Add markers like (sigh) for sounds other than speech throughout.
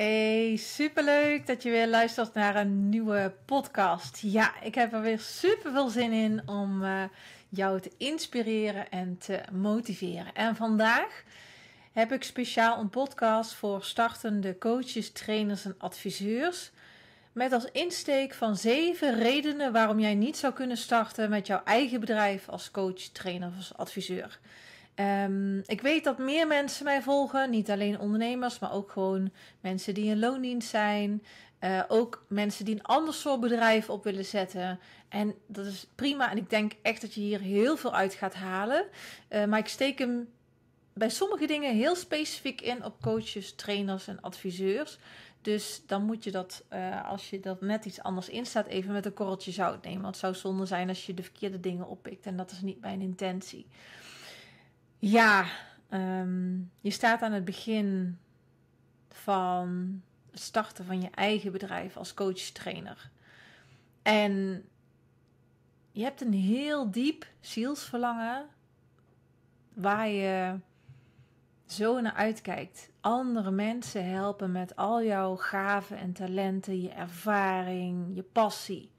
Hey, superleuk dat je weer luistert naar een nieuwe podcast. Ja, ik heb er weer super veel zin in om uh, jou te inspireren en te motiveren. En vandaag heb ik speciaal een podcast voor startende coaches, trainers en adviseurs. Met als insteek van zeven redenen waarom jij niet zou kunnen starten met jouw eigen bedrijf als coach, trainer of adviseur. Um, ik weet dat meer mensen mij volgen, niet alleen ondernemers, maar ook gewoon mensen die in loondienst zijn. Uh, ook mensen die een ander soort bedrijf op willen zetten. En dat is prima. En ik denk echt dat je hier heel veel uit gaat halen. Uh, maar ik steek hem bij sommige dingen heel specifiek in op coaches, trainers en adviseurs. Dus dan moet je dat, uh, als je dat net iets anders instaat, even met een korreltje zout nemen. Want het zou zonde zijn als je de verkeerde dingen oppikt. En dat is niet mijn intentie. Ja, um, je staat aan het begin van het starten van je eigen bedrijf als coach-trainer. En je hebt een heel diep zielsverlangen waar je zo naar uitkijkt. Andere mensen helpen met al jouw gaven en talenten, je ervaring, je passie.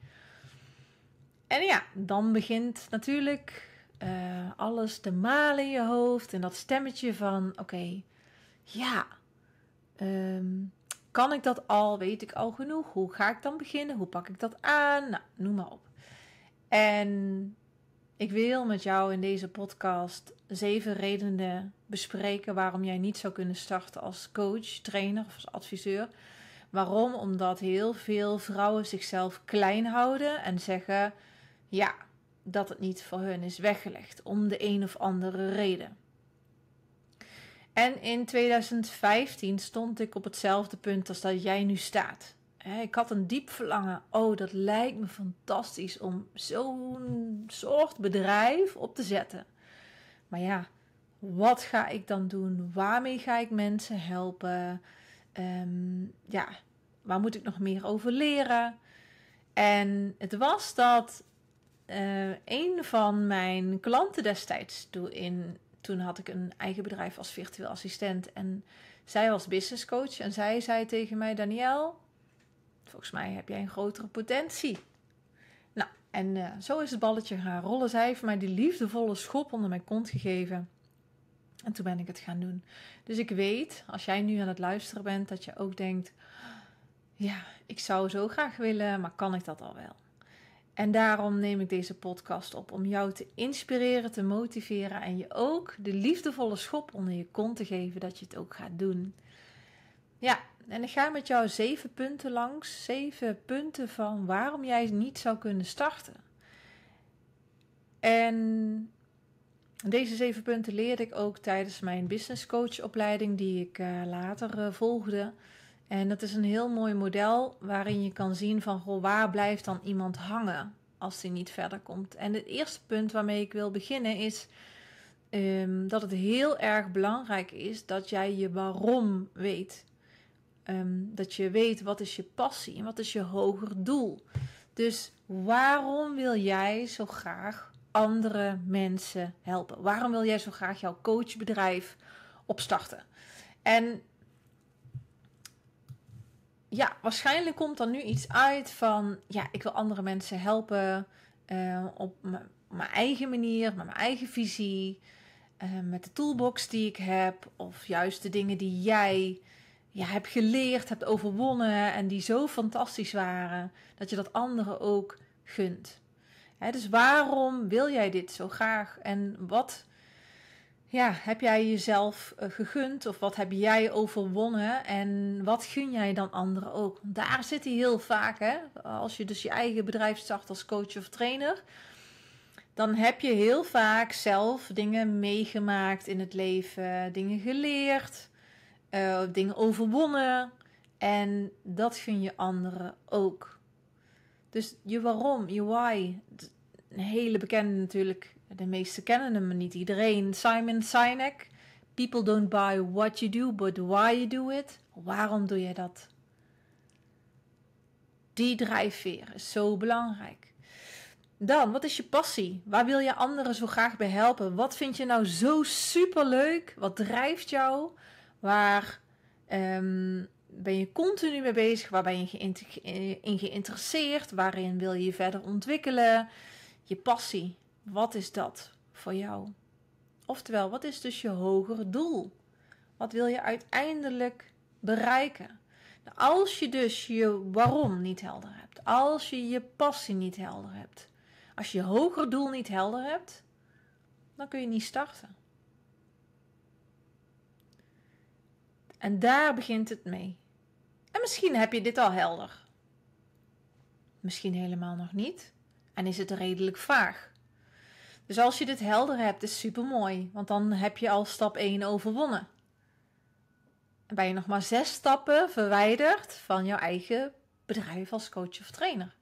En ja, dan begint natuurlijk uh, alles te malen in je hoofd. En dat stemmetje van: oké, ja, um, kan ik dat al? Weet ik al genoeg? Hoe ga ik dan beginnen? Hoe pak ik dat aan? Nou, noem maar op. En ik wil met jou in deze podcast zeven redenen bespreken waarom jij niet zou kunnen starten als coach, trainer of als adviseur. Waarom? Omdat heel veel vrouwen zichzelf klein houden en zeggen: ja, dat het niet voor hun is weggelegd, om de een of andere reden. En in 2015 stond ik op hetzelfde punt als dat jij nu staat. Ik had een diep verlangen. Oh, dat lijkt me fantastisch om zo'n soort bedrijf op te zetten. Maar ja, wat ga ik dan doen? Waarmee ga ik mensen helpen? Um, ja, waar moet ik nog meer over leren? En het was dat uh, een van mijn klanten destijds, toen, in, toen had ik een eigen bedrijf als virtueel assistent. En zij was business coach. En zij zei tegen mij: Daniel, volgens mij heb jij een grotere potentie. Nou, en uh, zo is het balletje gaan rollen. Zij heeft mij die liefdevolle schop onder mijn kont gegeven. En toen ben ik het gaan doen. Dus ik weet, als jij nu aan het luisteren bent, dat je ook denkt: ja, ik zou zo graag willen, maar kan ik dat al wel? En daarom neem ik deze podcast op om jou te inspireren, te motiveren en je ook de liefdevolle schop onder je kont te geven dat je het ook gaat doen. Ja, en ik ga met jou zeven punten langs, zeven punten van waarom jij niet zou kunnen starten. En deze zeven punten leerde ik ook tijdens mijn business coach opleiding die ik uh, later uh, volgde. En dat is een heel mooi model waarin je kan zien van waar blijft dan iemand hangen als hij niet verder komt. En het eerste punt waarmee ik wil beginnen is um, dat het heel erg belangrijk is dat jij je waarom weet. Um, dat je weet wat is je passie en wat is je hoger doel. Dus waarom wil jij zo graag andere mensen helpen? Waarom wil jij zo graag jouw coachbedrijf opstarten? En ja, waarschijnlijk komt er nu iets uit van, ja, ik wil andere mensen helpen uh, op mijn eigen manier, met mijn eigen visie, uh, met de toolbox die ik heb, of juist de dingen die jij ja, hebt geleerd, hebt overwonnen en die zo fantastisch waren, dat je dat anderen ook gunt. Hè, dus waarom wil jij dit zo graag en wat ja, heb jij jezelf uh, gegund of wat heb jij overwonnen en wat gun jij dan anderen ook? Daar zit hij heel vaak, hè? Als je dus je eigen bedrijf start als coach of trainer, dan heb je heel vaak zelf dingen meegemaakt in het leven, dingen geleerd, uh, dingen overwonnen en dat gun je anderen ook. Dus je waarom, je why, een hele bekende natuurlijk de meesten kennen hem, niet iedereen. Simon Sinek. People don't buy what you do, but why you do it. Waarom doe je dat? Die drijfveer is zo belangrijk. Dan, wat is je passie? Waar wil je anderen zo graag bij helpen? Wat vind je nou zo super leuk? Wat drijft jou? Waar, um, ben je continu mee bezig? Waar ben je in geïnteresseerd? Waarin wil je je verder ontwikkelen? Je passie, wat is dat voor jou? Oftewel, wat is dus je hogere doel? Wat wil je uiteindelijk bereiken? Nou, als je dus je waarom niet helder hebt, als je je passie niet helder hebt, als je je hoger doel niet helder hebt, dan kun je niet starten. En daar begint het mee. En misschien heb je dit al helder. Misschien helemaal nog niet. En is het redelijk vaag. Dus als je dit helder hebt, is super mooi, want dan heb je al stap 1 overwonnen. En ben je nog maar zes stappen verwijderd van jouw eigen bedrijf als coach of trainer.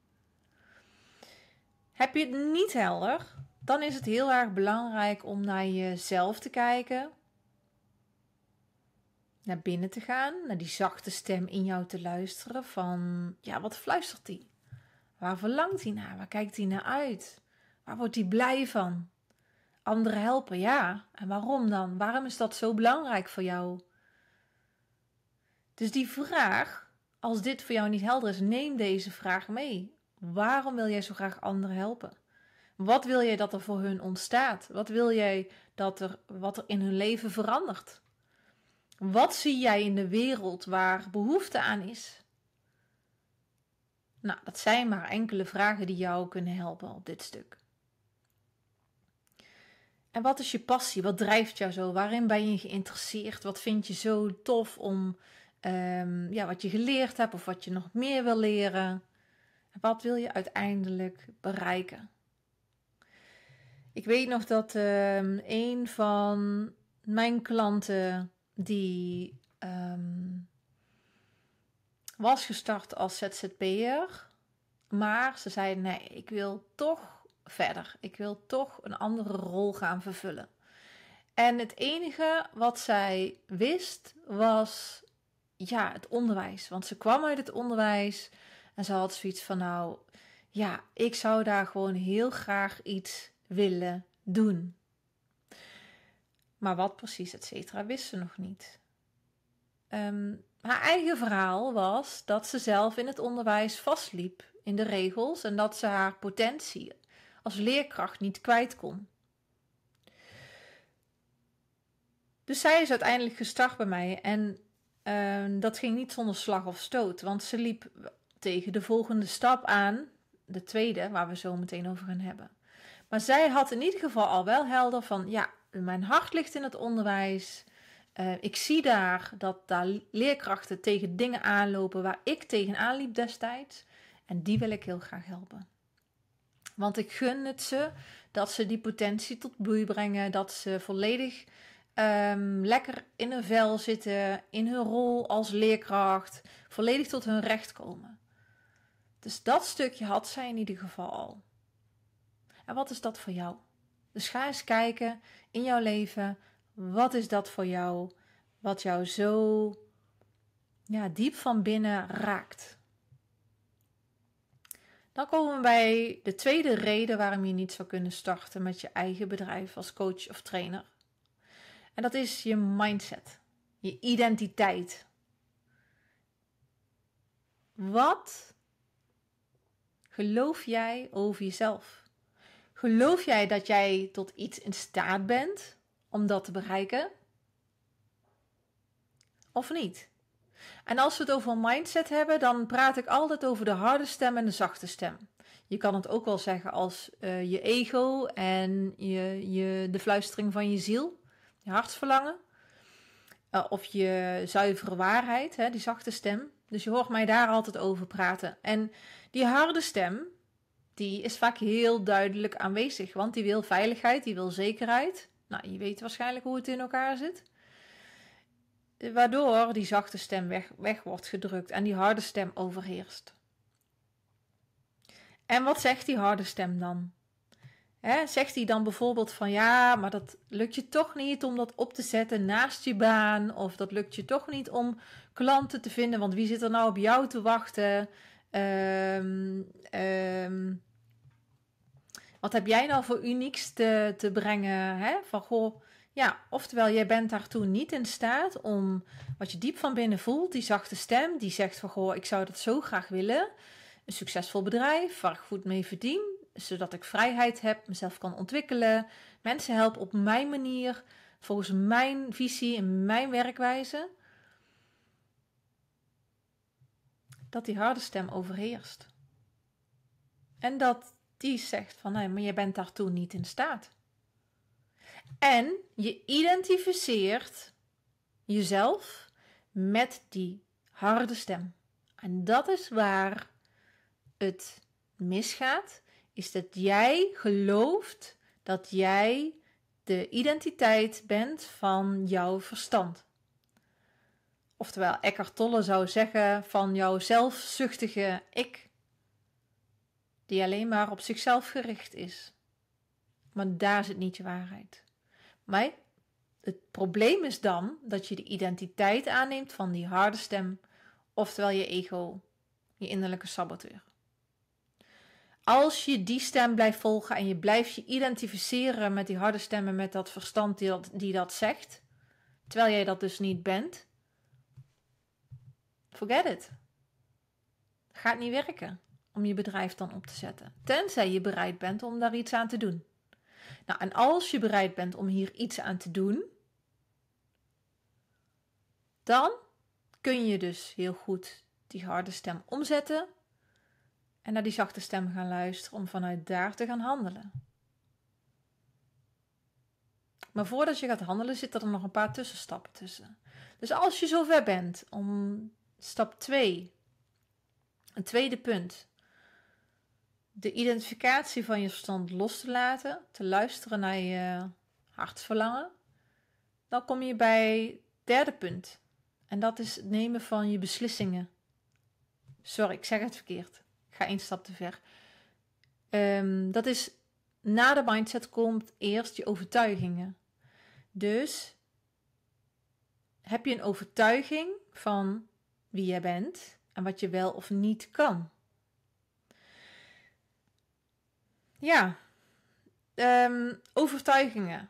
Heb je het niet helder, dan is het heel erg belangrijk om naar jezelf te kijken. Naar binnen te gaan, naar die zachte stem in jou te luisteren van, ja, wat fluistert die? Waar verlangt hij naar? Waar kijkt hij naar uit? Waar wordt hij blij van? Anderen helpen, ja. En waarom dan? Waarom is dat zo belangrijk voor jou? Dus die vraag, als dit voor jou niet helder is, neem deze vraag mee. Waarom wil jij zo graag anderen helpen? Wat wil jij dat er voor hun ontstaat? Wat wil jij dat er, wat er in hun leven verandert? Wat zie jij in de wereld waar behoefte aan is? Nou, dat zijn maar enkele vragen die jou kunnen helpen op dit stuk. En wat is je passie? Wat drijft jou zo? Waarin ben je geïnteresseerd? Wat vind je zo tof om um, ja, wat je geleerd hebt of wat je nog meer wil leren? Wat wil je uiteindelijk bereiken? Ik weet nog dat um, een van mijn klanten die um, was gestart als ZZP'er, maar ze zei nee, ik wil toch verder. Ik wil toch een andere rol gaan vervullen. En het enige wat zij wist was ja, het onderwijs. Want ze kwam uit het onderwijs en ze had zoiets van nou, ja, ik zou daar gewoon heel graag iets willen doen. Maar wat precies, et cetera, wist ze nog niet. Ehm, haar eigen verhaal was dat ze zelf in het onderwijs vastliep in de regels en dat ze haar potentie als leerkracht niet kwijt kon. Dus zij is uiteindelijk gestart bij mij en uh, dat ging niet zonder slag of stoot, want ze liep tegen de volgende stap aan, de tweede, waar we zo meteen over gaan hebben. Maar zij had in ieder geval al wel helder van, ja, mijn hart ligt in het onderwijs. Uh, ik zie daar dat daar leerkrachten tegen dingen aanlopen waar ik tegenaan liep destijds. En die wil ik heel graag helpen. Want ik gun het ze dat ze die potentie tot bloei brengen, dat ze volledig um, lekker in hun vel zitten, in hun rol als leerkracht, volledig tot hun recht komen. Dus dat stukje had zij in ieder geval al. En wat is dat voor jou? Dus ga eens kijken in jouw leven, wat is dat voor jou, wat jou zo ja, diep van binnen raakt. Dan komen we bij de tweede reden waarom je niet zou kunnen starten met je eigen bedrijf als coach of trainer. En dat is je mindset, je identiteit. Wat geloof jij over jezelf? Geloof jij dat jij tot iets in staat bent om dat te bereiken? Of niet? En als we het over mindset hebben, dan praat ik altijd over de harde stem en de zachte stem. Je kan het ook wel zeggen als uh, je ego en je, je, de fluistering van je ziel je hartsverlangen. Uh, of je zuivere waarheid, hè, die zachte stem. Dus je hoort mij daar altijd over praten. En die harde stem, die is vaak heel duidelijk aanwezig. Want die wil veiligheid, die wil zekerheid. Nou, je weet waarschijnlijk hoe het in elkaar zit. Waardoor die zachte stem weg, weg wordt gedrukt en die harde stem overheerst. En wat zegt die harde stem dan? Zegt hij dan bijvoorbeeld van ja, maar dat lukt je toch niet om dat op te zetten naast je baan. Of dat lukt je toch niet om klanten te vinden, want wie zit er nou op jou te wachten? Um, um, wat heb jij nou voor unieks te, te brengen? Van goh, Ja, oftewel, jij bent daartoe niet in staat om wat je diep van binnen voelt, die zachte stem die zegt van goh, ik zou dat zo graag willen. Een succesvol bedrijf waar ik goed mee verdien, zodat ik vrijheid heb, mezelf kan ontwikkelen, mensen help op mijn manier, volgens mijn visie en mijn werkwijze. Dat die harde stem overheerst. En dat die zegt van nee, maar je bent daartoe niet in staat. En je identificeert jezelf met die harde stem. En dat is waar het misgaat, is dat jij gelooft dat jij de identiteit bent van jouw verstand. Oftewel, Eckhart Tolle zou zeggen van jouw zelfzuchtige ik, die alleen maar op zichzelf gericht is. Maar daar zit niet je waarheid. Maar het probleem is dan dat je de identiteit aanneemt van die harde stem, oftewel je ego, je innerlijke saboteur. Als je die stem blijft volgen en je blijft je identificeren met die harde stemmen, met dat verstand die dat, die dat zegt, terwijl jij dat dus niet bent, forget it. Gaat niet werken om je bedrijf dan op te zetten. Tenzij je bereid bent om daar iets aan te doen. Nou, en als je bereid bent om hier iets aan te doen, dan kun je dus heel goed die harde stem omzetten en naar die zachte stem gaan luisteren om vanuit daar te gaan handelen. Maar voordat je gaat handelen, zitten er nog een paar tussenstappen tussen. Dus als je zover bent om stap 2, een tweede punt, de identificatie van je verstand los te laten, te luisteren naar je hartsverlangen, dan kom je bij het derde punt. En dat is het nemen van je beslissingen. Sorry, ik zeg het verkeerd. Ik ga één stap te ver. Um, dat is na de mindset komt eerst je overtuigingen. Dus heb je een overtuiging van wie jij bent en wat je wel of niet kan. Ja, um, overtuigingen.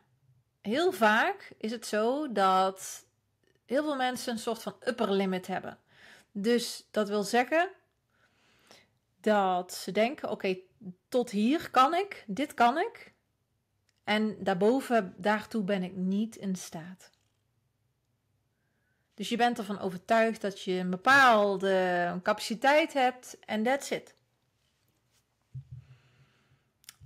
Heel vaak is het zo dat heel veel mensen een soort van upper limit hebben. Dus dat wil zeggen dat ze denken: oké, tot hier kan ik, dit kan ik. En daarboven, daartoe ben ik niet in staat. Dus je bent ervan overtuigd dat je een bepaalde capaciteit hebt en that's it.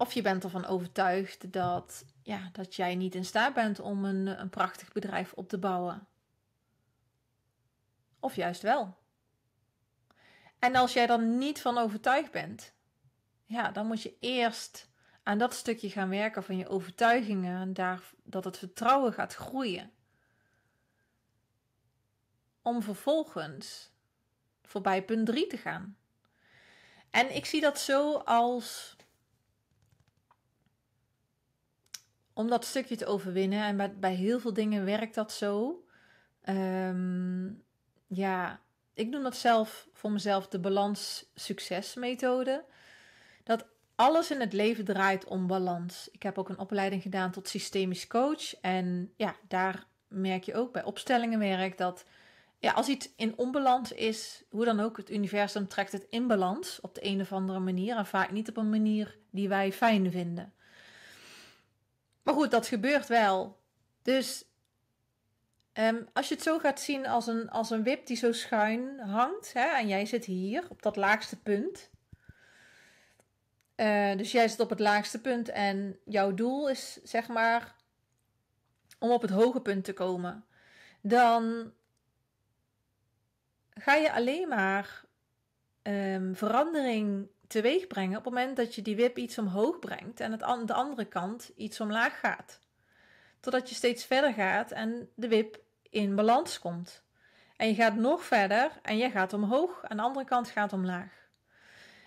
Of je bent ervan overtuigd dat, ja, dat jij niet in staat bent om een, een prachtig bedrijf op te bouwen. Of juist wel. En als jij er niet van overtuigd bent, ja, dan moet je eerst aan dat stukje gaan werken van je overtuigingen en daar, dat het vertrouwen gaat groeien. Om vervolgens voorbij punt 3 te gaan. En ik zie dat zo als om dat stukje te overwinnen. En bij, bij heel veel dingen werkt dat zo. Ehm, ja, ik noem dat zelf voor mezelf de balans-succes-methode. Dat alles in het leven draait om balans. Ik heb ook een opleiding gedaan tot systemisch coach. En ja, daar merk je ook bij opstellingenwerk dat ja, als iets in onbalans is, hoe dan ook, het universum trekt het in balans op de een of andere manier. En vaak niet op een manier die wij fijn vinden. Maar goed, dat gebeurt wel. Dus ehm, als je het zo gaat zien als een, als een wip die zo schuin hangt, hè, en jij zit hier op dat laagste punt. Uh, dus jij zit op het laagste punt en jouw doel is zeg maar om op het hoge punt te komen. Dan ga je alleen maar um, verandering teweeg brengen op het moment dat je die wip iets omhoog brengt en het de andere kant iets omlaag gaat. Totdat je steeds verder gaat en de wip in balans komt. En je gaat nog verder en je gaat omhoog en de andere kant gaat omlaag.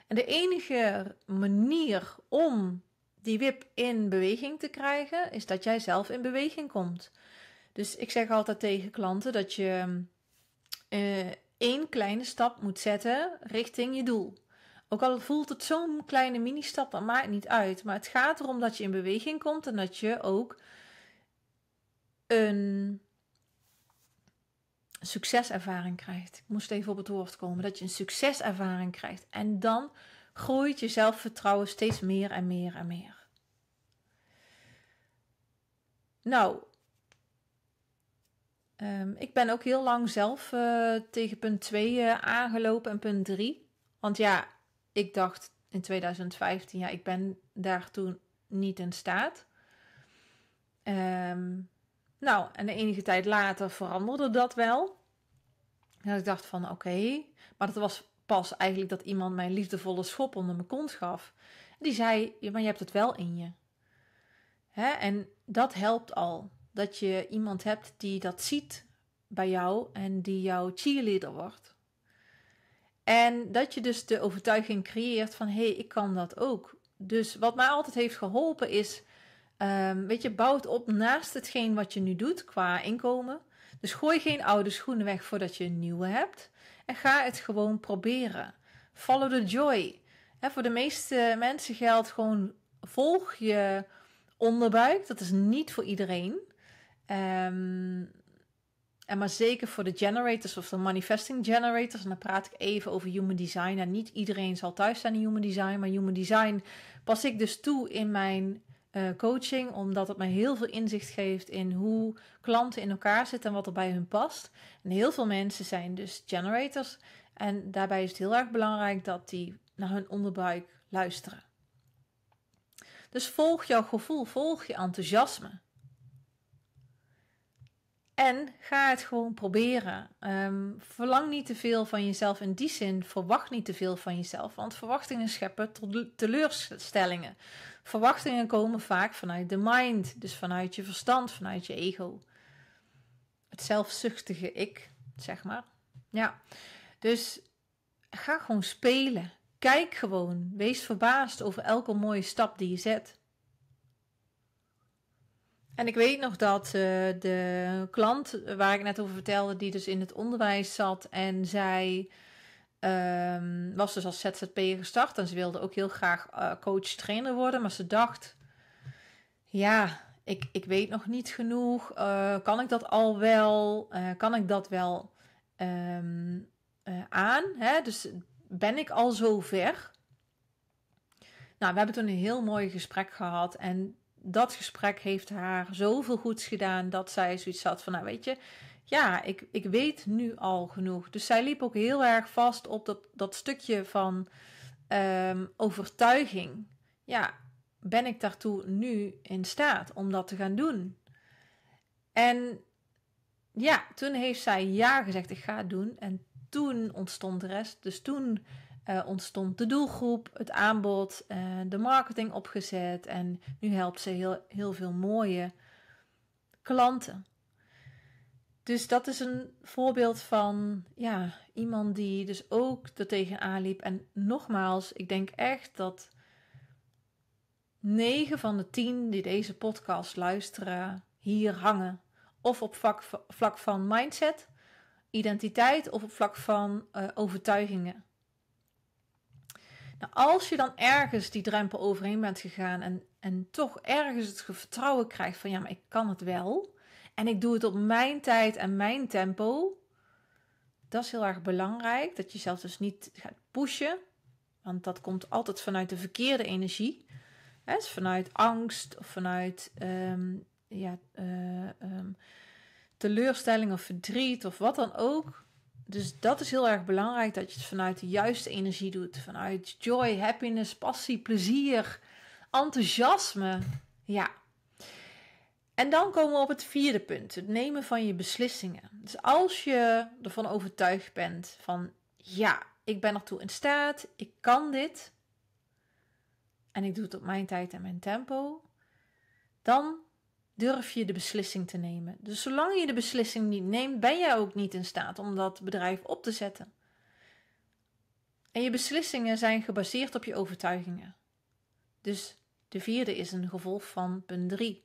En de enige manier om die wip in beweging te krijgen is dat jij zelf in beweging komt. Dus ik zeg altijd tegen klanten dat je uh, één kleine stap moet zetten richting je doel. Ook al voelt het zo'n kleine mini-stap, dat maakt niet uit. Maar het gaat erom dat je in beweging komt en dat je ook een succeservaring krijgt. Ik moest even op het woord komen. Dat je een succeservaring krijgt. En dan groeit je zelfvertrouwen steeds meer en meer en meer. Nou, um, ik ben ook heel lang zelf uh, tegen punt 2 uh, eh, aangelopen en punt 3. Want ja, ik dacht in 2015, ja, ik ben daar toen niet in staat. Um, nou, en de enige tijd later veranderde dat wel. En ik dacht van oké, maar dat was pas eigenlijk dat iemand mij liefdevolle schop onder mijn kont gaf. Die zei, maar je hebt het wel in je. Hè? En dat helpt al. Dat je iemand hebt die dat ziet bij jou en die jouw cheerleader wordt. En dat je dus de overtuiging creëert van hé, hey, ik kan dat ook. Dus wat mij altijd heeft geholpen is, um, weet je, bouw het op naast hetgeen wat je nu doet qua inkomen. Dus gooi geen oude schoenen weg voordat je een nieuwe hebt. En ga het gewoon proberen. Follow the joy. voor de meeste mensen geldt gewoon volg je onderbuik. Dat is niet voor iedereen. Um, en maar zeker voor de generators of de manifesting generators. En dan praat ik even over human design. En niet iedereen zal thuis zijn in human design. Maar human design pas ik dus toe in mijn uh, coaching. Omdat het mij heel veel inzicht geeft in hoe klanten in elkaar zitten en wat er bij hun past. En heel veel mensen zijn dus generators. En daarbij is het heel erg belangrijk dat die naar hun onderbuik luisteren. Dus volg jouw gevoel, volg je enthousiasme. En ga het gewoon proberen. Um, verlang niet te veel van jezelf in die zin. Verwacht niet te veel van jezelf. Want verwachtingen scheppen teleurstellingen. Verwachtingen komen vaak vanuit de mind. Dus vanuit je verstand, vanuit je ego. Het zelfzuchtige ik, zeg maar. Ja. Dus ga gewoon spelen. Kijk gewoon. Wees verbaasd over elke mooie stap die je zet. En ik weet nog dat uh, de klant waar ik net over vertelde, die dus in het onderwijs zat en zij um, was dus als ZZP'er gestart en ze wilde ook heel graag uh, coach-trainer worden, maar ze dacht, ja, ik, ik weet nog niet genoeg, uh, kan ik dat al wel, kan ik dat wel um, aan? Hè? Dus ben ik al zo ver? Nou, we hebben toen een heel mooi gesprek gehad en dat gesprek heeft haar zoveel goeds gedaan dat zij zoiets had van, nou weet je, ja, ik, ik weet nu al genoeg. Dus zij liep ook heel erg vast op dat, dat stukje van ehm, overtuiging. Ja, ben ik daartoe nu in staat om dat te gaan doen? En ja, toen heeft zij ja gezegd, ik ga het doen. En toen ontstond de rest. Dus toen uh, ontstond de doelgroep, het aanbod, uh, de marketing opgezet. En nu helpt ze heel, heel veel mooie klanten. Dus dat is een voorbeeld van ja, iemand die dus ook er tegenaan liep. En nogmaals, ik denk echt dat 9 van de 10 die deze podcast luisteren hier hangen. Of op vlak, van mindset, identiteit of op vlak van uh, overtuigingen. Nou, als je dan ergens die drempel overheen bent gegaan en, en toch ergens het vertrouwen krijgt van ja, maar ik kan het wel. En ik doe het op mijn tijd en mijn tempo. Dat is heel erg belangrijk. Dat je zelf dus niet gaat pushen. Want dat komt altijd vanuit de verkeerde energie. Hè, dus vanuit angst of vanuit um, ja, uh, um, teleurstelling of verdriet of wat dan ook. Dus dat is heel erg belangrijk dat je het vanuit de juiste energie doet. Vanuit joy, happiness, passie, plezier, enthousiasme. Ja. En dan komen we op het vierde punt: het nemen van je beslissingen. Dus als je ervan overtuigd bent van ja, ik ben ertoe in staat, ik kan dit. En ik doe het op mijn tijd en mijn tempo. Dan durf je de beslissing te nemen. Dus zolang je de beslissing niet neemt, ben jij ook niet in staat om dat bedrijf op te zetten. En je beslissingen zijn gebaseerd op je overtuigingen. Dus de vierde is een gevolg van punt 3.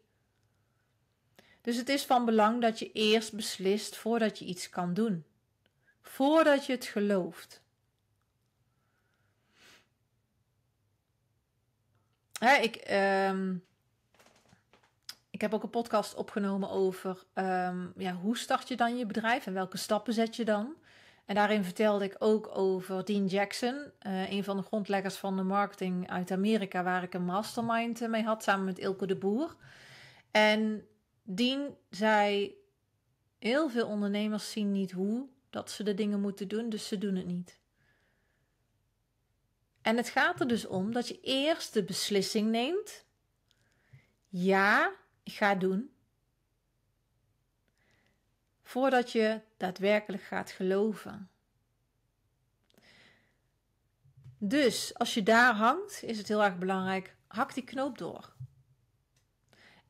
Dus het is van belang dat je eerst beslist voordat je iets kan doen. Voordat je het gelooft. Hè, ik, um, ik heb ook een podcast opgenomen over ehm, ja, hoe start je dan je bedrijf en welke stappen zet je dan. En daarin vertelde ik ook over Dean Jackson, uh, een van de grondleggers van de marketing uit Amerika, waar ik een mastermind mee had samen met Ilke de Boer. En Dean zei: Heel veel ondernemers zien niet hoe dat ze de dingen moeten doen, dus ze doen het niet. En het gaat er dus om dat je eerst de beslissing neemt. Ja, ga doen. Voordat je daadwerkelijk gaat geloven. Dus als je daar hangt, is het heel erg belangrijk, hak die knoop door.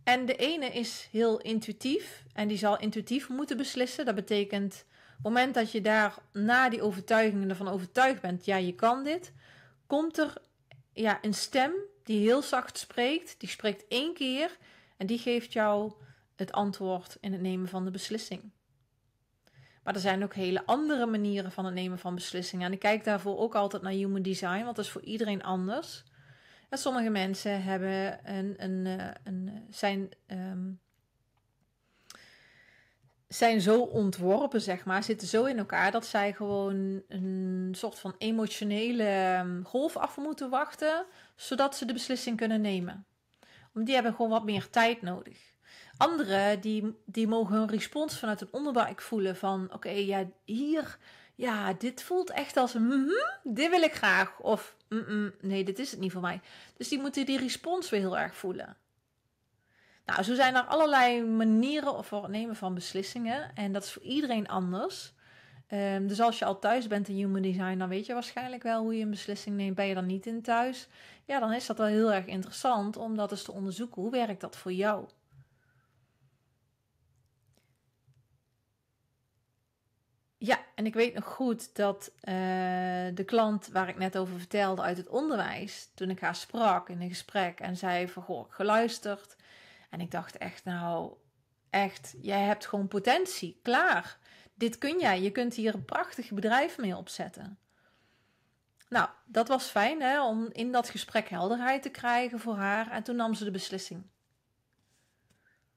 En de ene is heel intuïtief en die zal intuïtief moeten beslissen. Dat betekent, op het moment dat je daar na die overtuigingen ervan overtuigd bent, ja, je kan dit, komt er ja, een stem die heel zacht spreekt. Die spreekt één keer en die geeft jou het antwoord in het nemen van de beslissing. Maar er zijn ook hele andere manieren van het nemen van beslissingen. En ik kijk daarvoor ook altijd naar human design, want dat is voor iedereen anders. En sommige mensen hebben een, een, eh, een, eh, zijn, um, zijn zo ontworpen, zeg maar, zitten zo in elkaar dat zij gewoon een soort van emotionele ehm, golf af moeten wachten, zodat ze de beslissing kunnen nemen. Want die hebben gewoon wat meer tijd nodig. Anderen die, die mogen hun respons vanuit het onderbuik voelen van oké, ja, hier, ja, dit voelt echt als mm dit wil ik graag. Of mm nee, dit is het niet voor mij. Dus die moeten die respons weer heel erg voelen. Nou, zo zijn er allerlei manieren voor het nemen van beslissingen. En dat is voor iedereen anders. Um, dus als je al thuis bent in human design, dan weet je waarschijnlijk wel hoe je een beslissing neemt. Ben je dan niet in thuis? Ja, dan is dat wel heel erg interessant om dat eens te onderzoeken. Hoe werkt dat voor jou? Ja, en ik weet nog goed dat uh, de klant waar ik net over vertelde uit het onderwijs, toen ik haar sprak in een gesprek en zei van goh, geluisterd. En ik dacht echt, nou, echt, jij hebt gewoon potentie, klaar. Dit kun jij, je kunt hier een prachtig bedrijf mee opzetten. Nou, dat was fijn hè, om in dat gesprek helderheid te krijgen voor haar. En toen nam ze de beslissing.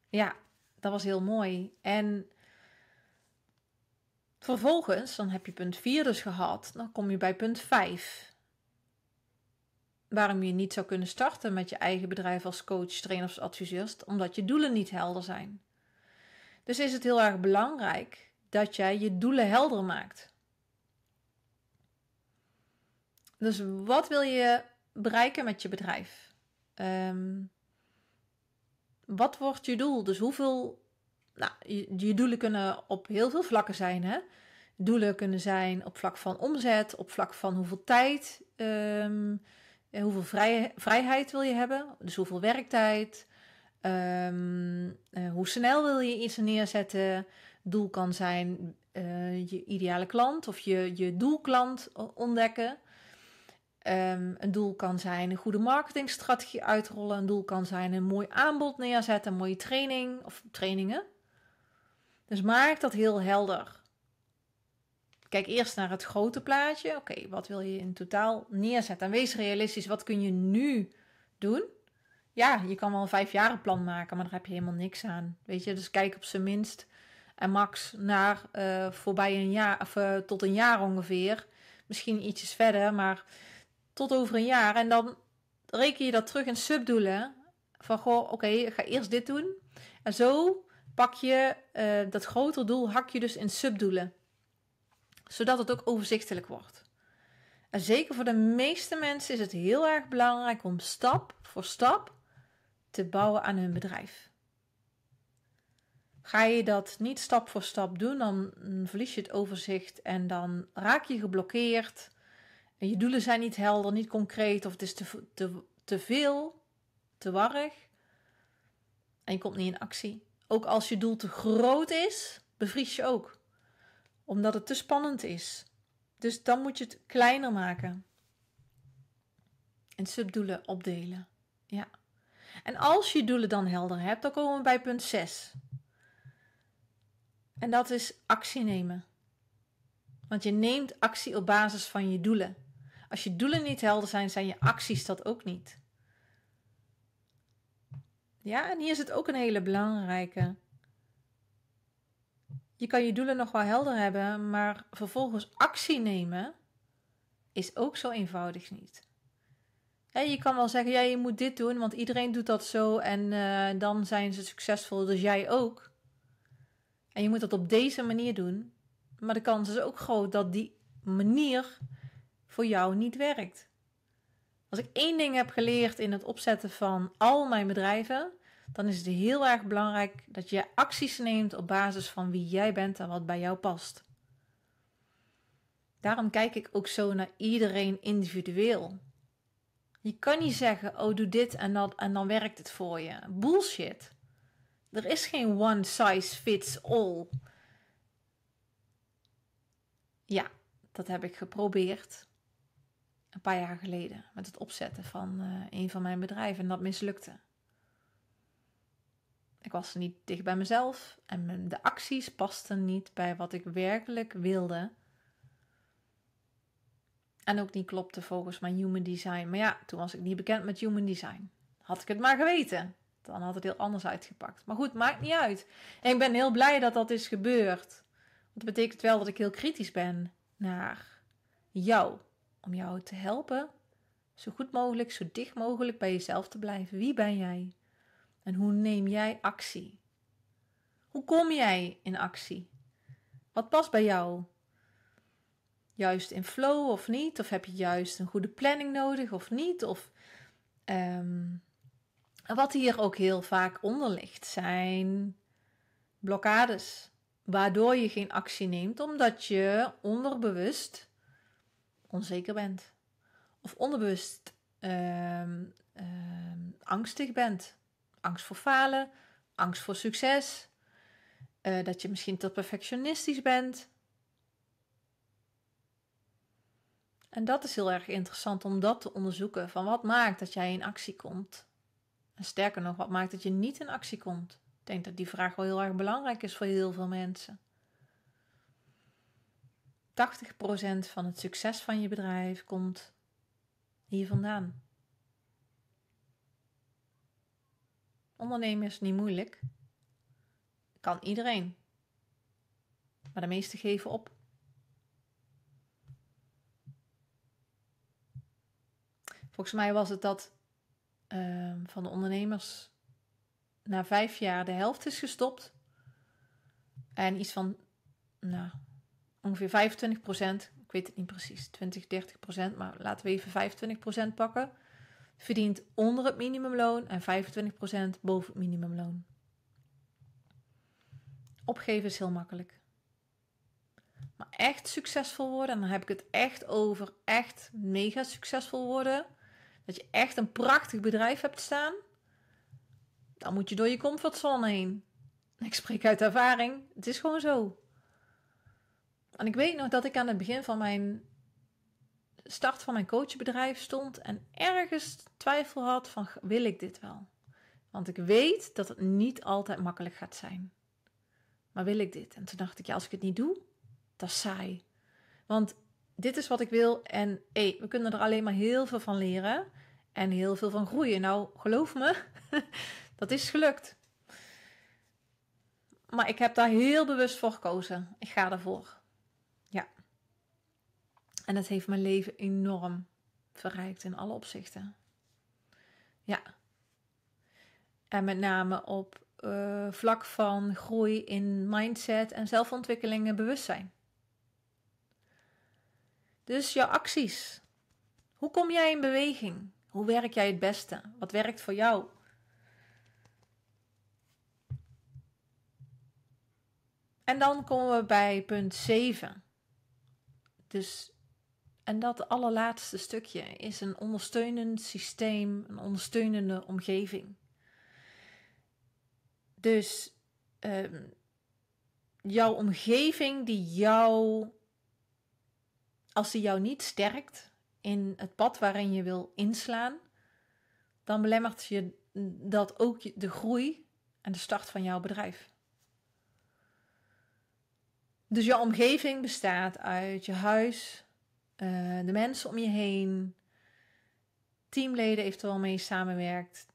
Ja, dat was heel mooi. En vervolgens, dan heb je punt 4 dus gehad. Dan kom je bij punt 5. Waarom je niet zou kunnen starten met je eigen bedrijf als coach, trainer of adviseur, omdat je doelen niet helder zijn. Dus is het heel erg belangrijk dat jij je doelen helder maakt. Dus wat wil je bereiken met je bedrijf? Um, wat wordt je doel? Dus hoeveel. Nou, je, doelen kunnen op heel veel vlakken zijn. Hè? Doelen kunnen zijn op vlak van omzet, op vlak van hoeveel tijd, um, hoeveel vrij, vrijheid wil je hebben, dus hoeveel werktijd, um, uh, hoe snel wil je iets neerzetten. Doel kan zijn uh, je ideale klant of je, je doelklant ontdekken. Um, een doel kan zijn een goede marketingstrategie uitrollen. Een doel kan zijn een mooi aanbod neerzetten, een mooie training of trainingen. Dus maak dat heel helder. Kijk eerst naar het grote plaatje. Oké, wat wil je in totaal neerzetten? En wees realistisch, wat kun je nu doen? Ja, je kan wel een vijfjaren plan maken, maar daar heb je helemaal niks aan. Weet je, dus kijk op zijn minst en max naar uh, voorbij een jaar, of uh, tot een jaar ongeveer. Misschien ietsjes verder, maar tot over een jaar. En dan reken je dat terug in subdoelen. Van goh, oké, ik ga eerst dit doen. En zo pak je uh, dat grotere doel, hak je dus in subdoelen. Zodat het ook overzichtelijk wordt. En zeker voor de meeste mensen is het heel erg belangrijk om stap voor stap te bouwen aan hun bedrijf. Ga je dat niet stap voor stap doen, dan verlies je het overzicht en dan raak je geblokkeerd je doelen zijn niet helder, niet concreet of het is te, te, te veel, te warrig. En je komt niet in actie. Ook als je doel te groot is, bevries je ook. Omdat het te spannend is. Dus dan moet je het kleiner maken. En subdoelen opdelen. Ja. En als je doelen dan helder hebt, dan komen we bij punt 6. En dat is actie nemen. Want je neemt actie op basis van je doelen. Als je doelen niet helder zijn, zijn je acties dat ook niet. Ja, en hier zit ook een hele belangrijke. Je kan je doelen nog wel helder hebben, maar vervolgens actie nemen is ook zo eenvoudig niet. je kan wel zeggen, ja, je moet dit doen, want iedereen doet dat zo en uh, dan zijn ze succesvol, dus jij ook. En je moet dat op deze manier doen. Maar de kans is ook groot dat die manier voor jou niet werkt. Als ik één ding heb geleerd in het opzetten van al mijn bedrijven, dan is het heel erg belangrijk dat je acties neemt op basis van wie jij bent en wat bij jou past. Daarom kijk ik ook zo naar iedereen individueel. Je kan niet zeggen, oh doe dit en dat en dan werkt het voor je. Bullshit. Er is geen one size fits all. Ja, dat heb ik geprobeerd. Een paar jaar geleden. Met het opzetten van uh, een van mijn bedrijven. En dat mislukte. Ik was niet dicht bij mezelf. En de acties pasten niet bij wat ik werkelijk wilde. En ook niet klopte volgens mijn human design. Maar ja, toen was ik niet bekend met human design. Had ik het maar geweten. Dan had het heel anders uitgepakt. Maar goed, maakt niet uit. En ik ben heel blij dat dat is gebeurd. Want dat betekent wel dat ik heel kritisch ben naar jou. Om jou te helpen zo goed mogelijk, zo dicht mogelijk bij jezelf te blijven. Wie ben jij? En hoe neem jij actie? Hoe kom jij in actie? Wat past bij jou? Juist in flow of niet? Of heb je juist een goede planning nodig of niet? Of um, wat hier ook heel vaak onder ligt, zijn blokkades. Waardoor je geen actie neemt, omdat je onderbewust onzeker bent. Of onderbewust uh, angstig bent. Angst voor falen, angst voor succes. Uh, dat je misschien te perfectionistisch bent. En dat is heel erg interessant om dat te onderzoeken. Van wat maakt dat jij in actie komt? En sterker nog, wat maakt dat je niet in actie komt? Ik denk dat die vraag wel heel erg belangrijk is voor heel veel mensen. 80% van het succes van je bedrijf komt hier vandaan. Ondernemen is niet moeilijk. Kan iedereen. Maar de meesten geven op. Volgens mij was het dat Ehm, van de ondernemers na vijf jaar de helft is gestopt. En iets van nou, ongeveer 25 procent, ik weet het niet precies, 20, 30 procent, maar laten we even 25 procent pakken, verdient onder het minimumloon en 25 procent boven het minimumloon. Opgeven is heel makkelijk. Maar echt succesvol worden, en dan heb ik het echt over echt mega succesvol worden, dat je echt een prachtig bedrijf hebt staan, dan moet je door je comfortzone heen. Ik spreek uit ervaring, het is gewoon zo. En ik weet nog dat ik aan het begin van mijn start van mijn coachbedrijf stond en ergens twijfel had van wil ik dit wel? Want ik weet dat het niet altijd makkelijk gaat zijn. Maar wil ik dit? En toen dacht ik, ja, als ik het niet doe, dat is saai. Want dit is wat ik wil en hey, we kunnen er alleen maar heel veel van leren en heel veel van groeien. Nou, geloof me, (laughs) dat is gelukt. Maar ik heb daar heel bewust voor gekozen. Ik ga ervoor. En het heeft mijn leven enorm verrijkt in alle opzichten. Ja. En met name op uh, vlak van groei in mindset en zelfontwikkeling en bewustzijn. Dus jouw acties. Hoe kom jij in beweging? Hoe werk jij het beste? Wat werkt voor jou? En dan komen we bij punt 7. Dus, en dat allerlaatste stukje is een ondersteunend systeem, een ondersteunende omgeving. Dus um, jouw omgeving die jou, als die jou niet sterkt, in het pad waarin je wil inslaan, dan belemmert je dat ook de groei en de start van jouw bedrijf. Dus je omgeving bestaat uit je huis, eh, de mensen om je heen, teamleden eventueel mee samenwerkt,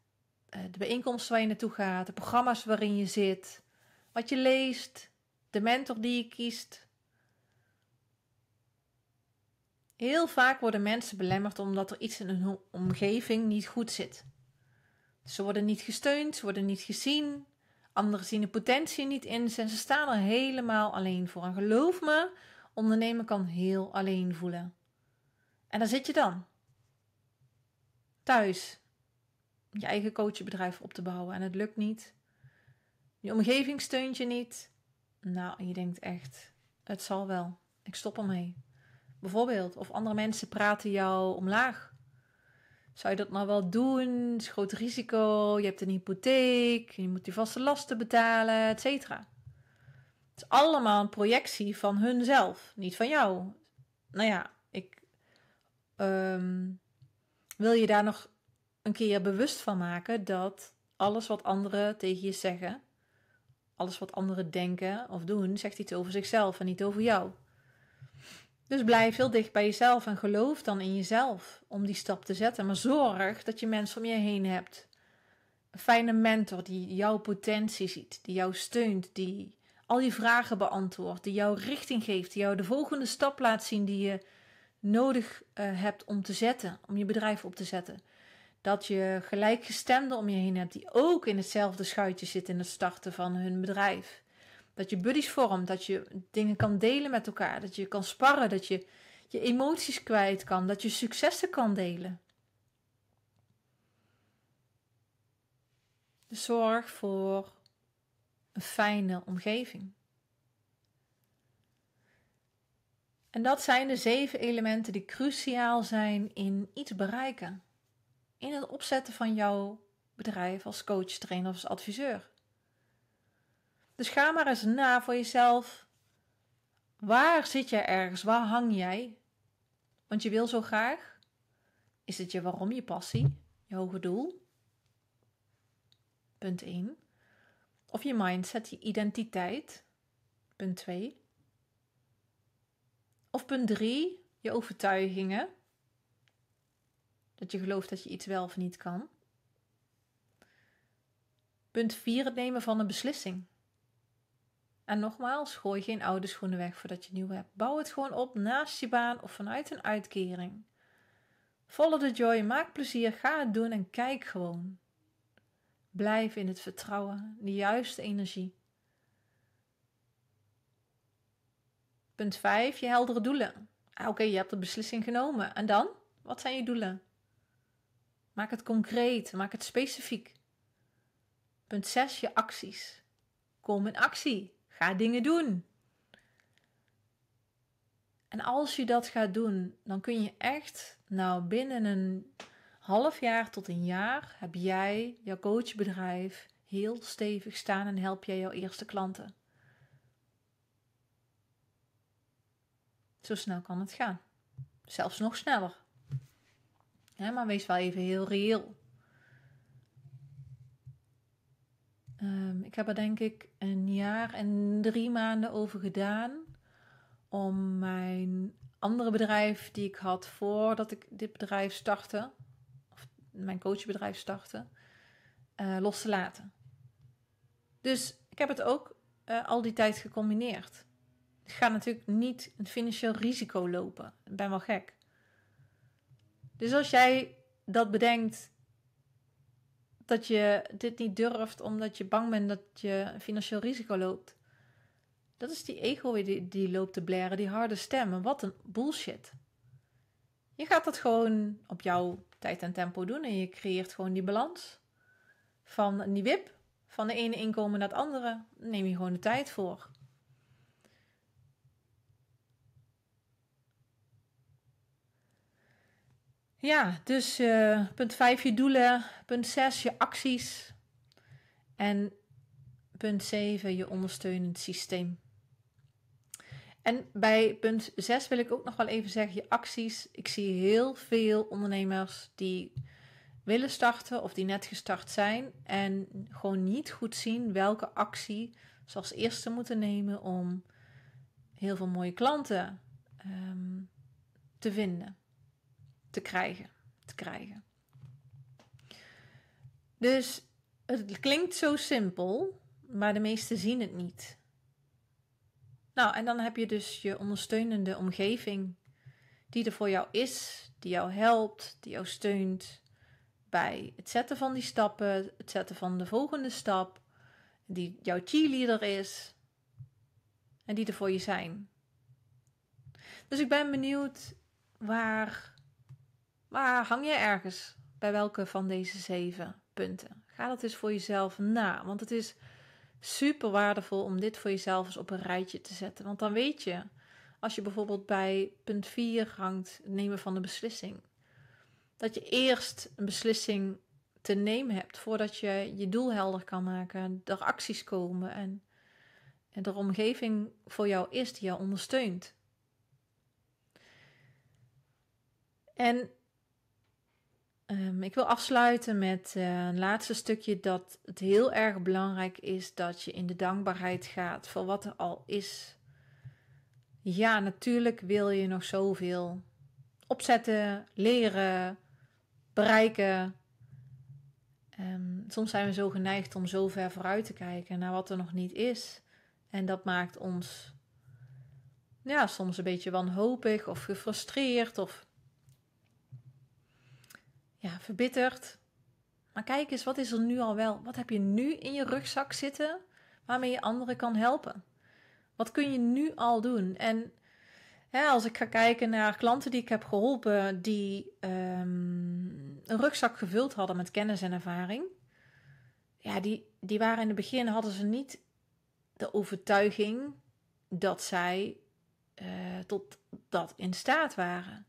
eh, de bijeenkomsten waar je naartoe gaat, de programma's waarin je zit, wat je leest, de mentor die je kiest. Heel vaak worden mensen belemmerd omdat er iets in hun omgeving niet goed zit. Ze worden niet gesteund, ze worden niet gezien, anderen zien de potentie niet in en ze staan er helemaal alleen voor. En geloof me, ondernemen kan heel alleen voelen. En daar zit je dan. Thuis. Je eigen coachingbedrijf op te bouwen en het lukt niet. Je omgeving steunt je niet. Nou, je denkt echt, het zal wel. Ik stop ermee. Bijvoorbeeld, of andere mensen praten jou omlaag. Zou je dat nou wel doen? Is groot risico. Je hebt een hypotheek. Je moet die vaste lasten betalen, et cetera. Het is allemaal een projectie van hunzelf, niet van jou. Nou ja, ik ehm, wil je daar nog een keer bewust van maken dat alles wat anderen tegen je zeggen, alles wat anderen denken of doen, zegt iets over zichzelf en niet over jou. Dus blijf heel dicht bij jezelf en geloof dan in jezelf om die stap te zetten. Maar zorg dat je mensen om je heen hebt. Een fijne mentor die jouw potentie ziet, die jou steunt, die al die vragen beantwoordt, die jou richting geeft, die jou de volgende stap laat zien die je nodig uh, hebt om te zetten, om je bedrijf op te zetten. Dat je gelijkgestemden om je heen hebt die ook in hetzelfde schuitje zitten in het starten van hun bedrijf. Dat je buddies vormt, dat je dingen kan delen met elkaar, dat je kan sparren, dat je je emoties kwijt kan, dat je successen kan delen. Zorg voor een fijne omgeving. En dat zijn de zeven elementen die cruciaal zijn in iets bereiken. In het opzetten van jouw bedrijf als coach, trainer of als adviseur. Dus ga maar eens na voor jezelf. Waar zit jij ergens? Waar hang jij? Want je wil zo graag. Is het je waarom, je passie, je hoge doel? Punt 1. Of je mindset, je identiteit. Punt 2. Of punt 3, je overtuigingen. Dat je gelooft dat je iets wel of niet kan. Punt 4, het nemen van een beslissing. En nogmaals, gooi geen oude schoenen weg voordat je nieuw hebt. Bouw het gewoon op naast je baan of vanuit een uitkering. Follow the joy, maak plezier, ga het doen en kijk gewoon. Blijf in het vertrouwen, de juiste energie. Punt 5, je heldere doelen. Ah, Oké, je hebt de beslissing genomen. En dan? Wat zijn je doelen? Maak het concreet, maak het specifiek. Punt 6, je acties. Kom in actie. Ga dingen doen. En als je dat gaat doen, dan kun je echt, nou binnen een half jaar tot een jaar, heb jij jouw coachbedrijf heel stevig staan en help jij jouw eerste klanten. Zo snel kan het gaan. Zelfs nog sneller. maar wees wel even heel reëel. Um, ik heb er denk ik een jaar en drie maanden over gedaan om mijn andere bedrijf die ik had voordat ik dit bedrijf startte, mijn coachbedrijf startte, uh, los te laten. Dus ik heb het ook uh, al die tijd gecombineerd. Ik ga natuurlijk niet een financieel risico lopen. Ik ben wel gek. Dus als jij dat bedenkt dat je dit niet durft omdat je bang bent dat je financieel risico loopt. Dat is die ego die, die loopt te blaren, die harde stemmen. Wat een bullshit. Je gaat dat gewoon op jouw tijd en tempo doen en je creëert gewoon die balans van die wip, van de ene inkomen naar het andere. neem je gewoon de tijd voor. Ja, dus uh, punt 5 je doelen, punt 6 je acties en punt 7 je ondersteunend systeem. En bij punt 6 wil ik ook nog wel even zeggen je acties. Ik zie heel veel ondernemers die willen starten of die net gestart zijn en gewoon niet goed zien welke actie ze als eerste moeten nemen om heel veel mooie klanten um, te vinden te krijgen. Te krijgen. Dus het klinkt zo simpel, maar de meesten zien het niet. Nou, en dan heb je dus je ondersteunende omgeving, die er voor jou is, die jou helpt, die jou steunt bij het zetten van die stappen, het zetten van de volgende stap, die jouw cheerleader is en die er voor je zijn. Dus ik ben benieuwd waar, waar hang je ergens bij welke van deze zeven punten? Ga dat eens voor jezelf na, want het is super waardevol om dit voor jezelf eens op een rijtje te zetten. Want dan weet je, als je bijvoorbeeld bij punt 4 hangt, het nemen van de beslissing, dat je eerst een beslissing te nemen hebt voordat je je doel helder kan maken, er acties komen en, en de omgeving voor jou is die jou ondersteunt. En um, ik wil afsluiten met uh, een laatste stukje dat het heel erg belangrijk is dat je in de dankbaarheid gaat voor wat er al is. Ja, natuurlijk wil je nog zoveel opzetten, leren, bereiken. Um, soms zijn we zo geneigd om zo ver vooruit te kijken naar wat er nog niet is. En dat maakt ons ja, soms een beetje wanhopig of gefrustreerd of ja, verbitterd. Maar kijk eens, wat is er nu al wel? Wat heb je nu in je rugzak zitten waarmee je anderen kan helpen? Wat kun je nu al doen? En als ik ga kijken naar klanten die ik heb geholpen, die ehm, een rugzak gevuld hadden met kennis en ervaring. Ja, die, die waren in het begin, hadden ze niet de overtuiging dat zij uh, tot dat in staat waren.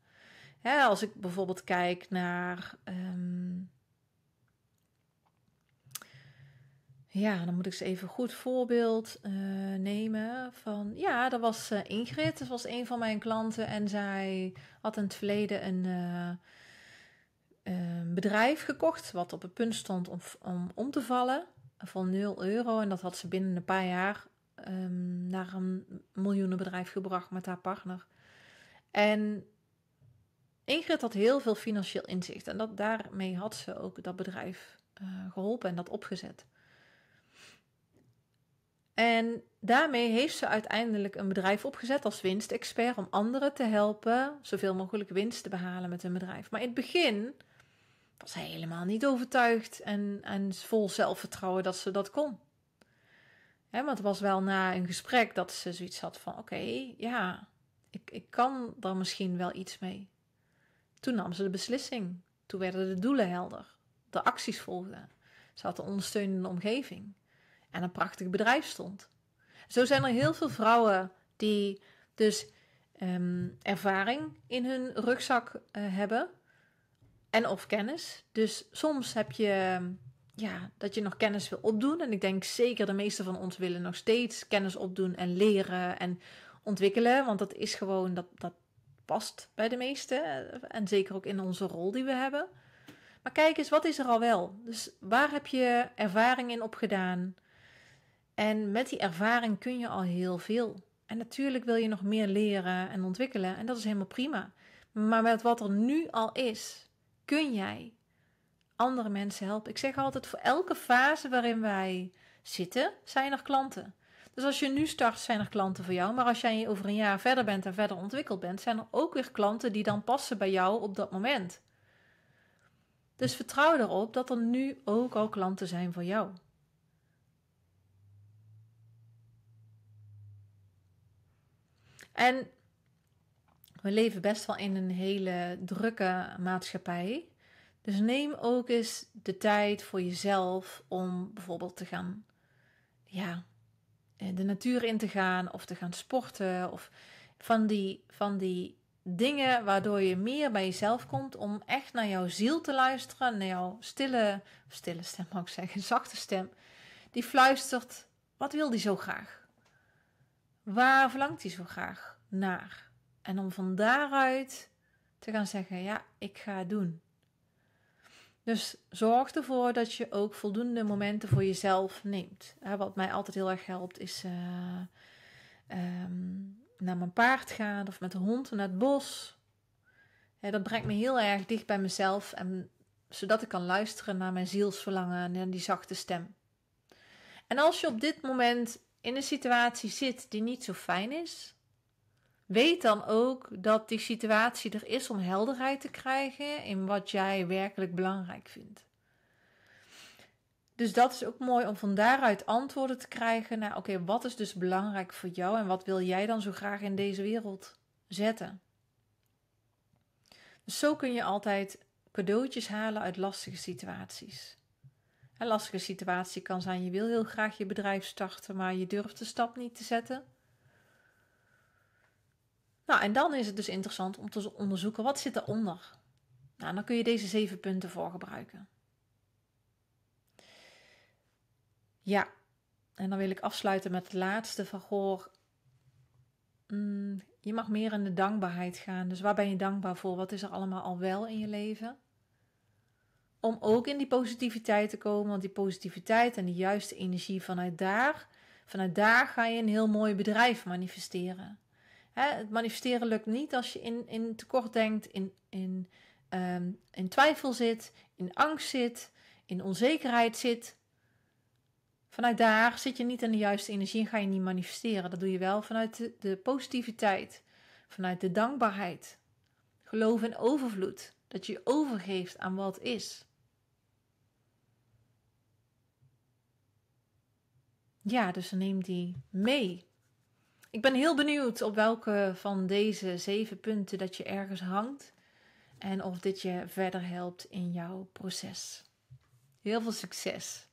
Als ik bijvoorbeeld kijk naar ehm, Ja, dan moet ik ze even een goed voorbeeld uh, nemen van... Ja, dat was uh, Ingrid, dat was een van mijn klanten. En zij had in het verleden een uh, bedrijf gekocht... wat op het punt stond om, om te vallen van 0 euro. En dat had ze binnen een paar jaar um, naar een miljoenenbedrijf gebracht met haar partner. En Ingrid had heel veel financieel inzicht. En dat, daarmee had ze ook dat bedrijf geholpen en dat opgezet. En daarmee heeft ze uiteindelijk een bedrijf opgezet als winstexpert om anderen te helpen zoveel mogelijk winst te behalen met hun bedrijf. Maar in het begin was hij helemaal niet overtuigd en, en vol zelfvertrouwen dat ze dat kon. want het was wel na een gesprek dat ze zoiets had van: oké, ja, ik, ik kan er misschien wel iets mee. Toen nam ze de beslissing. Toen werden de doelen helder. De acties volgden. Ze had een ondersteunende omgeving en een prachtig bedrijf stond. Zo zijn er heel veel vrouwen die dus ehm, ervaring in hun rugzak uh, hebben en of kennis. Dus soms heb je ja, dat je nog kennis wil opdoen. En ik denk zeker de meeste van ons willen nog steeds kennis opdoen en leren en ontwikkelen. Want dat is gewoon, dat, dat past bij de meesten. En zeker ook in onze rol die we hebben. Maar kijk eens, wat is er al wel? Dus waar heb je ervaring in opgedaan? En met die ervaring kun je al heel veel. En natuurlijk wil je nog meer leren en ontwikkelen. En dat is helemaal prima. Maar met wat er nu al is, kun jij andere mensen helpen. Ik zeg altijd, voor elke fase waarin wij zitten, zijn er klanten. Dus als je nu start, zijn er klanten voor jou. Maar als jij over een jaar verder bent en verder ontwikkeld bent, zijn er ook weer klanten die dan passen bij jou op dat moment. Dus vertrouw erop dat er nu ook al klanten zijn voor jou. En we leven best wel in een hele drukke maatschappij. Dus neem ook eens de tijd voor jezelf om bijvoorbeeld te gaan, ja, de natuur in te gaan of te gaan sporten of van die, van die dingen waardoor je meer bij jezelf komt om echt naar jouw ziel te luisteren, naar jouw stille, stille stem mag ik zeggen, zachte stem, die fluistert, wat wil die zo graag? Waar verlangt hij zo graag naar? En om van daaruit te gaan zeggen: ja, ik ga het doen. Dus zorg ervoor dat je ook voldoende momenten voor jezelf neemt. Wat mij altijd heel erg helpt is uh, um, naar mijn paard gaan of met de hond naar het bos. dat brengt me heel erg dicht bij mezelf en zodat ik kan luisteren naar mijn zielsverlangen en die zachte stem. En als je op dit moment in een situatie zit die niet zo fijn is, weet dan ook dat die situatie er is om helderheid te krijgen in wat jij werkelijk belangrijk vindt. Dus dat is ook mooi om van daaruit antwoorden te krijgen naar: oké, wat is dus belangrijk voor jou en wat wil jij dan zo graag in deze wereld zetten? Dus zo kun je altijd cadeautjes halen uit lastige situaties. Een lastige situatie kan zijn: je wil heel graag je bedrijf starten, maar je durft de stap niet te zetten. Nou, en dan is het dus interessant om te onderzoeken wat zit eronder. Nou, dan kun je deze zeven punten voor gebruiken. Ja, en dan wil ik afsluiten met het laatste van Goor. Mm, je mag meer in de dankbaarheid gaan. Dus waar ben je dankbaar voor? Wat is er allemaal al wel in je leven? Om ook in die positiviteit te komen, want die positiviteit en die juiste energie vanuit daar, vanuit daar ga je een heel mooi bedrijf manifesteren. Het manifesteren lukt niet als je in, in tekort denkt, in, in, um, in twijfel zit, in angst zit, in onzekerheid zit. Vanuit daar zit je niet in de juiste energie en ga je niet manifesteren. Dat doe je wel vanuit de, de positiviteit, vanuit de dankbaarheid. Geloof in overvloed, dat je je overgeeft aan wat is. Ja, dus neem die mee. Ik ben heel benieuwd op welke van deze zeven punten dat je ergens hangt en of dit je verder helpt in jouw proces. Heel veel succes!